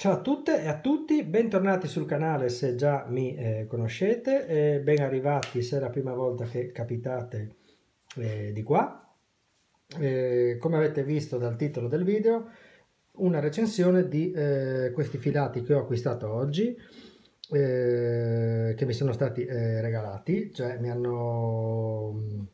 Ciao a tutte e a tutti, bentornati sul canale se già mi eh, conoscete e ben arrivati se è la prima volta che capitate eh, di qua. Eh, come avete visto dal titolo del video, una recensione di eh, questi filati che ho acquistato oggi, eh, che mi sono stati eh, regalati, cioè mi hanno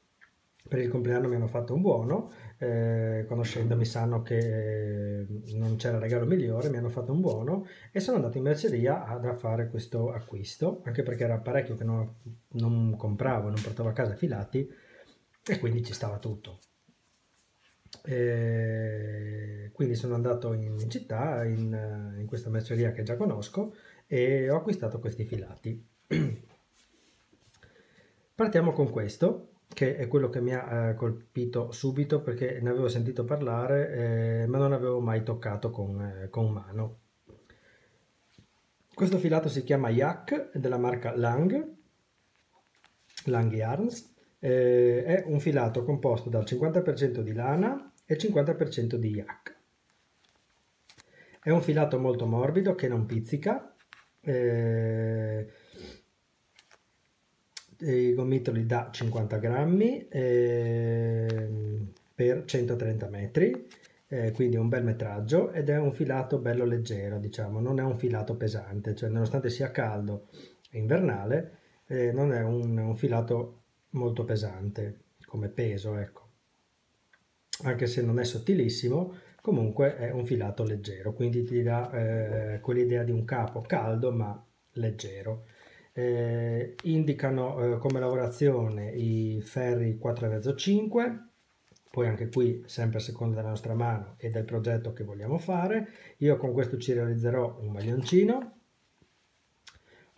per il compleanno mi hanno fatto un buono, eh, conoscendomi sanno che eh, non c'era regalo migliore, mi hanno fatto un buono e sono andato in merceria ad fare questo acquisto, anche perché era parecchio che non, non compravo, non portavo a casa filati e quindi ci stava tutto. E quindi sono andato in, in città, in, in questa merceria che già conosco e ho acquistato questi filati. Partiamo con questo che è quello che mi ha eh, colpito subito perché ne avevo sentito parlare eh, ma non avevo mai toccato con, eh, con mano. Questo filato si chiama Yak, della marca Lang, Lang Yarns, eh, è un filato composto dal 50% di lana e 50% di yak. È un filato molto morbido che non pizzica, eh, i gomitoli da 50 grammi eh, per 130 metri. Eh, quindi un bel metraggio ed è un filato bello leggero diciamo. Non è un filato pesante cioè nonostante sia caldo e invernale eh, non è un, un, filato molto pesante come peso ecco. Anche se non è sottilissimo comunque è un filato leggero. Quindi ti dà eh, quell'idea di un capo caldo ma leggero eh, indicano eh, come lavorazione i ferri 4,5 poi anche qui sempre a seconda della nostra mano e del progetto che vogliamo fare io con questo ci realizzerò un maglioncino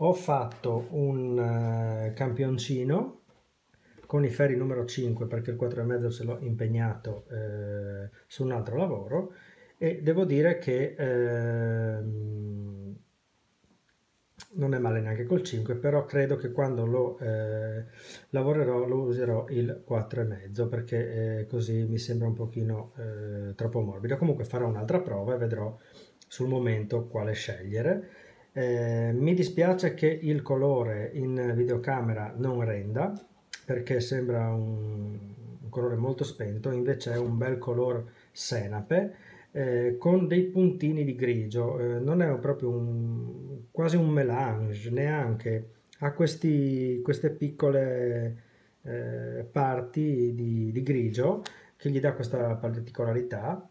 ho fatto un uh, campioncino con i ferri numero 5 perché il 4,5 ce l'ho impegnato eh, su un altro lavoro e devo dire che eh, non è male neanche col 5 però credo che quando lo eh, lavorerò lo userò il 4,5 perché eh, così mi sembra un pochino eh, troppo morbido. Comunque farò un'altra prova e vedrò sul momento quale scegliere. Eh, mi dispiace che il colore in videocamera non renda perché sembra un, un colore molto spento invece è un bel colore senape eh, con dei puntini di grigio, eh, non è proprio un, quasi un melange, neanche, ha questi, queste piccole eh, parti di, di, grigio che gli dà questa particolarità,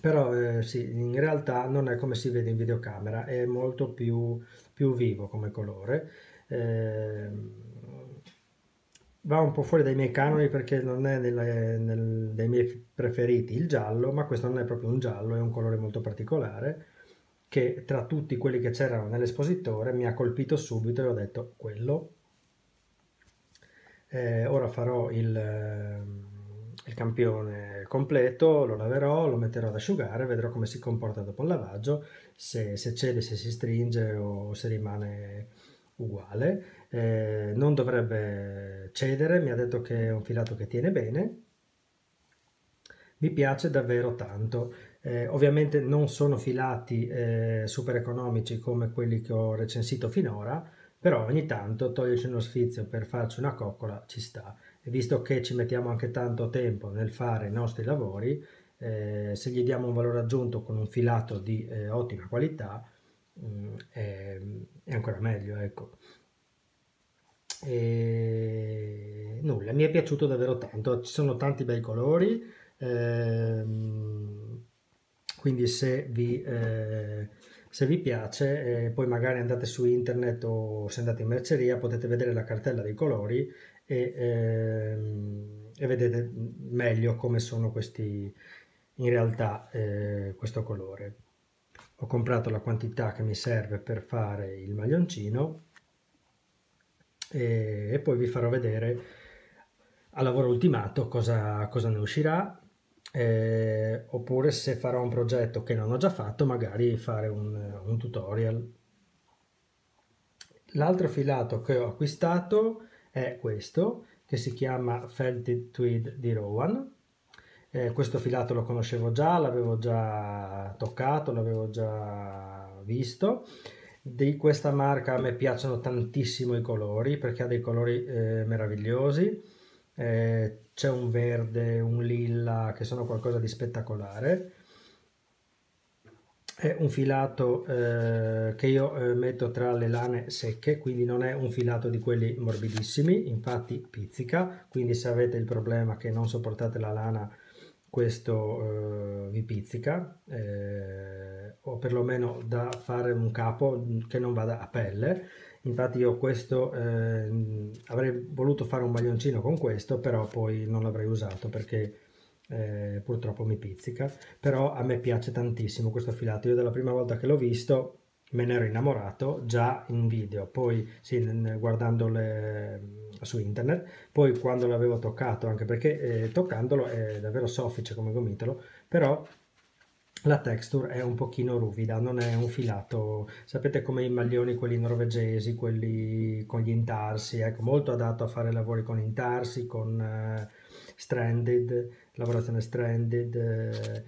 però eh, sì, in realtà non è come si vede in videocamera, è molto più, più vivo come colore. Va un po' fuori dai miei canoni perché non è nelle, nel, dei miei preferiti il giallo, ma questo non è proprio un giallo, è un colore molto particolare che tra tutti quelli che c'erano nell'espositore mi ha colpito subito e ho detto quello. Eh, ora farò il, il campione completo, lo laverò, lo metterò ad asciugare, vedrò come si comporta dopo il lavaggio, se, se cede, se si stringe o se rimane uguale, eh, non dovrebbe cedere, mi ha detto che è un filato che tiene bene, mi piace davvero tanto. Eh, ovviamente non sono filati eh, super economici come quelli che ho recensito finora, però ogni tanto toglierci uno sfizio per farci una coccola ci sta. E visto che ci mettiamo anche tanto tempo nel fare i nostri lavori, eh, se gli diamo un valore aggiunto con un filato di eh, ottima qualità, è, è ancora meglio, ecco. E nulla, mi è piaciuto davvero tanto, ci sono tanti bei colori, ehm, quindi se vi, eh, se vi piace, eh, poi magari andate su internet o se andate in merceria potete vedere la cartella dei colori e, ehm, e vedete meglio come sono questi in realtà eh, questo colore ho comprato la quantità che mi serve per fare il maglioncino e, e poi vi farò vedere a lavoro ultimato cosa, cosa ne uscirà eh, oppure se farò un progetto che non ho già fatto magari fare un, un tutorial. L'altro filato che ho acquistato è questo che si chiama Felted Tweed di Rowan Eh, questo filato lo conoscevo già, l'avevo già toccato, l'avevo già visto. Di questa marca a me piacciono tantissimo i colori perché ha dei colori eh, meravigliosi. Eh, c'è un verde, un lilla che sono qualcosa di spettacolare è un filato eh, che io eh, metto tra le lane secche, quindi non è un filato di quelli morbidissimi, infatti pizzica, quindi se avete il problema che non sopportate la lana, questo eh, vi pizzica, eh, o perlomeno da fare un capo che non vada a pelle. Infatti io questo eh, avrei voluto fare un maglioncino con questo, però poi non l'avrei usato perché eh, purtroppo mi pizzica, però a me piace tantissimo questo filato, io dalla prima volta che l'ho visto me ne ero innamorato già in video, poi sì, guardandole su internet, poi quando l'avevo toccato, anche perché eh, toccandolo è davvero soffice come gomitolo, però la texture è un pochino ruvida, non è un filato, sapete come i maglioni, quelli norvegesi, quelli con gli intarsi, ecco, molto adatto a fare lavori con intarsi, con eh, stranded, lavorazione stranded, eh,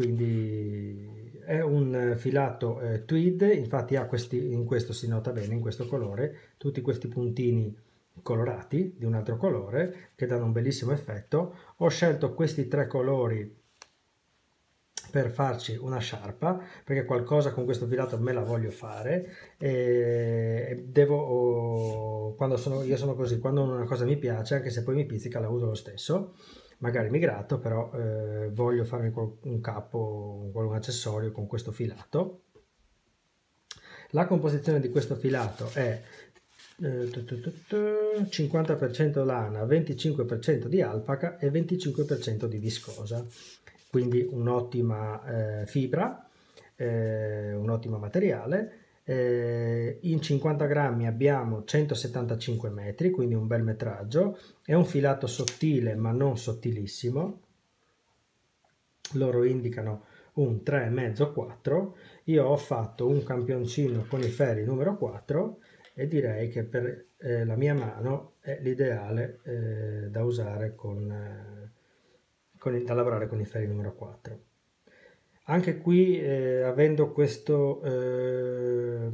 quindi è un filato eh, tweed, infatti ha questi, in questo si nota bene, in questo colore, tutti questi puntini colorati di un altro colore che danno un bellissimo effetto. Ho scelto questi tre colori per farci una sciarpa perché qualcosa con questo filato me la voglio fare e devo quando sono io sono così quando una cosa mi piace anche se poi mi pizzica la uso lo stesso magari mi gratto però eh, voglio farmi un capo un accessorio con questo filato la composizione di questo filato è 50% eh, lana, 25% di alpaca e 25% di viscosa quindi un'ottima eh, fibra, eh, un ottimo materiale. Eh, in 50 grammi abbiamo 175 metri, quindi un bel metraggio. È un filato sottile ma non sottilissimo. Loro indicano un 3,5-4. Io ho fatto un campioncino con i ferri numero 4 e direi che per eh, la mia mano è l'ideale eh, da usare con eh, il, da lavorare con i ferri numero 4. Anche qui, eh, avendo questo eh,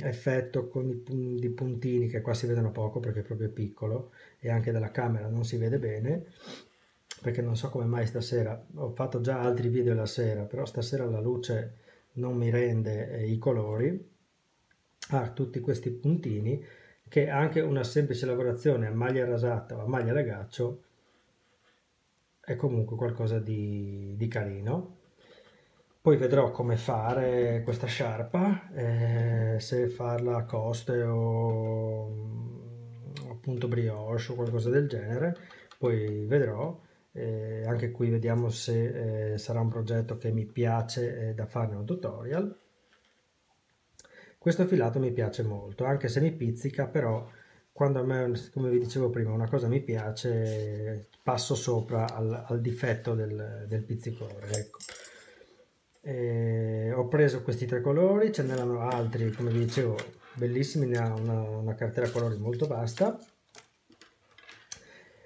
effetto con i di puntini, che qua si vedono poco perché è proprio piccolo, e anche dalla camera non si vede bene, perché non so come mai stasera, ho fatto già altri video la sera, però stasera la luce non mi rende eh, i colori, ha tutti questi puntini, che anche una semplice lavorazione a maglia rasata o a maglia legaccio è comunque qualcosa di, di carino. Poi vedrò come fare questa sciarpa, eh, se farla a coste o appunto brioche o qualcosa del genere, poi vedrò. Eh, anche qui vediamo se eh, sarà un progetto che mi piace eh, da farne un tutorial. Questo filato mi piace molto, anche se mi pizzica, però quando a me, come vi dicevo prima, una cosa mi piace, passo sopra al, al difetto del, del pizzicore. Ecco. E ho preso questi tre colori, ce n'erano altri, come vi dicevo, bellissimi, ne ha una, una cartella colori molto vasta.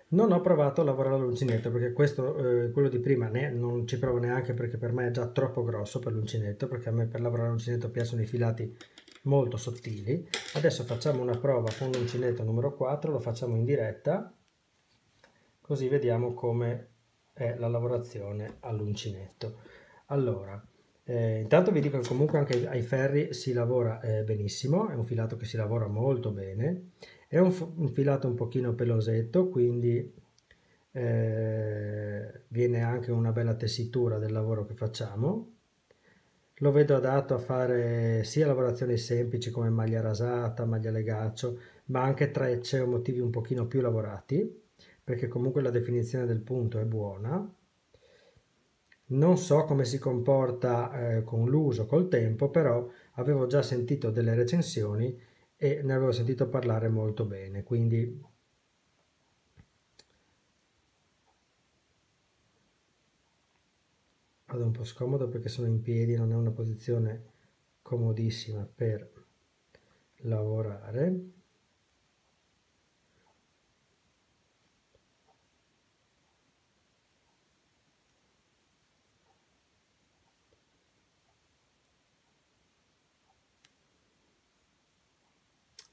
Non ho provato a lavorare all'uncinetto perché questo, eh, quello di prima ne, non ci provo neanche perché per me è già troppo grosso per l'uncinetto, perché a me per lavorare all'uncinetto piacciono i filati molto sottili. Adesso facciamo una prova con l'uncinetto numero 4, lo facciamo in diretta, così vediamo come è la lavorazione all'uncinetto. Allora, eh, intanto vi dico che comunque anche ai ferri si lavora eh, benissimo, è un filato che si lavora molto bene, è un, un filato un pochino pelosetto, quindi eh, viene anche una bella tessitura del lavoro che facciamo, lo vedo adatto a fare sia lavorazioni semplici come maglia rasata, maglia legaccio, ma anche trecce o motivi un pochino più lavorati, perché comunque la definizione del punto è buona. Non so come si comporta eh, con l'uso, col tempo, però avevo già sentito delle recensioni e ne avevo sentito parlare molto bene, quindi vado un po' scomodo perché sono in piedi, non è una posizione comodissima per lavorare.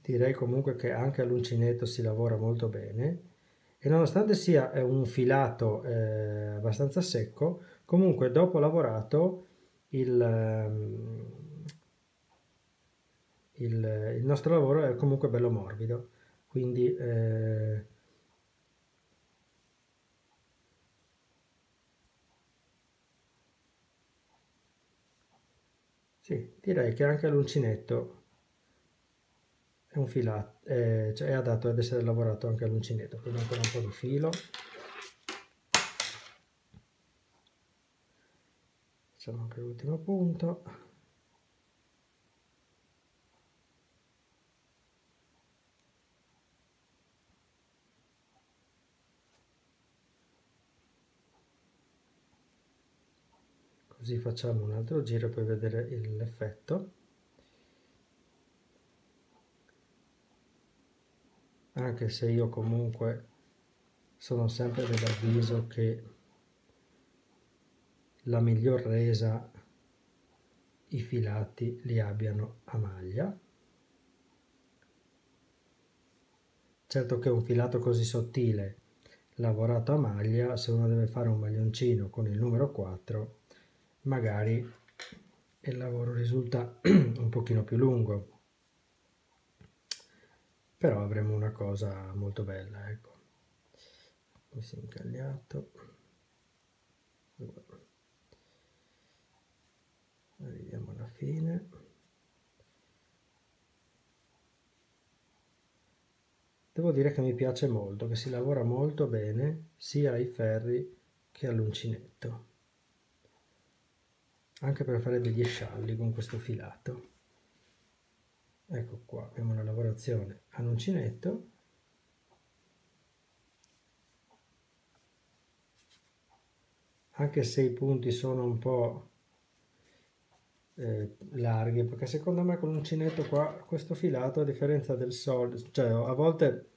Direi comunque che anche all'uncinetto si lavora molto bene e nonostante sia un filato eh, abbastanza secco, comunque dopo lavorato il, ehm, il, il, nostro lavoro è comunque bello morbido, quindi eh, sì, direi che anche all'uncinetto è un filato, eh, cioè è adatto ad essere lavorato anche all'uncinetto. Quindi ancora un po' di filo. Facciamo anche l'ultimo punto. Così facciamo un altro giro per vedere l'effetto. Anche se io comunque sono sempre dell'avviso che la miglior resa i filati li abbiano a maglia. Certo che un filato così sottile lavorato a maglia, se uno deve fare un maglioncino con il numero 4, magari il lavoro risulta un pochino più lungo però avremo una cosa molto bella ecco. Mi si è incagliato. Arriviamo alla fine. Devo dire che mi piace molto che si lavora molto bene sia ai ferri che all'uncinetto. Anche per fare degli scialli con questo filato ecco qua abbiamo la lavorazione. All'uncinetto anche se i punti sono un po' eh, larghi perché secondo me con l'uncinetto qua questo filato a differenza del solito cioè a volte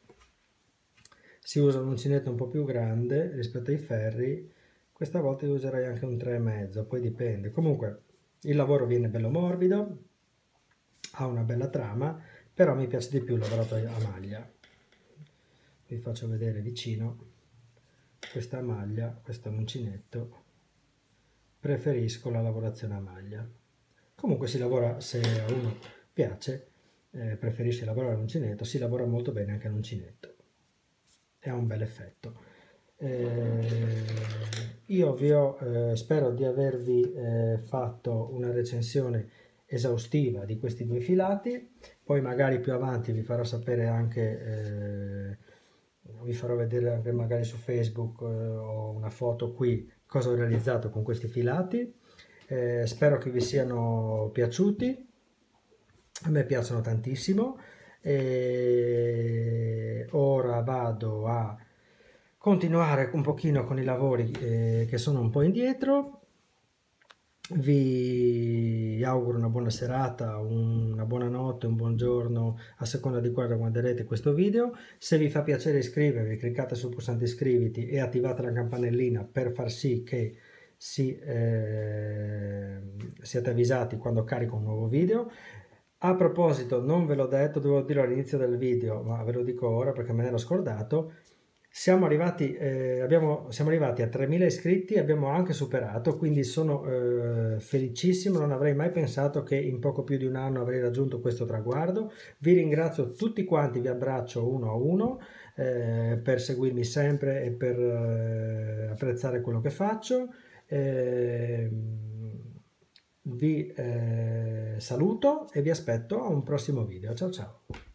si usa un uncinetto un po' più grande rispetto ai ferri questa volta userei anche un 3,5 poi dipende. Comunque il lavoro viene bello morbido ha una bella trama, però mi piace di più lavorato a maglia. Vi faccio vedere vicino questa maglia, questo uncinetto. Preferisco la lavorazione a maglia. Comunque si lavora, se a uno piace, eh, preferisce lavorare all'uncinetto, si lavora molto bene anche all'uncinetto. E ha un bel effetto. Eh, io vi ho, eh, spero di avervi eh, fatto una recensione esaustiva di questi due filati, poi magari più avanti vi farò sapere anche, eh, vi farò vedere anche magari su Facebook eh, o una foto qui cosa ho realizzato con questi filati. Eh, spero che vi siano piaciuti, a me piacciono tantissimo. E ora vado a continuare un pochino con i lavori eh, che sono un po' indietro vi auguro una buona serata, una buona notte, un buon giorno a seconda di quando guarderete questo video. Se vi fa piacere iscrivervi, cliccate sul pulsante iscriviti e attivate la campanellina per far sì che si, eh, siate avvisati quando carico un nuovo video. A proposito, non ve l'ho detto, dovevo dirlo all'inizio del video, ma ve lo dico ora perché me ne ero scordato. Siamo arrivati, eh, abbiamo, siamo arrivati a 3.000 iscritti, abbiamo anche superato, quindi sono eh, felicissimo, non avrei mai pensato che in poco più di un anno avrei raggiunto questo traguardo. Vi ringrazio tutti quanti, vi abbraccio uno a uno eh, per seguirmi sempre e per eh, apprezzare quello che faccio. Ehm, vi eh, saluto e vi aspetto a un prossimo video. Ciao ciao!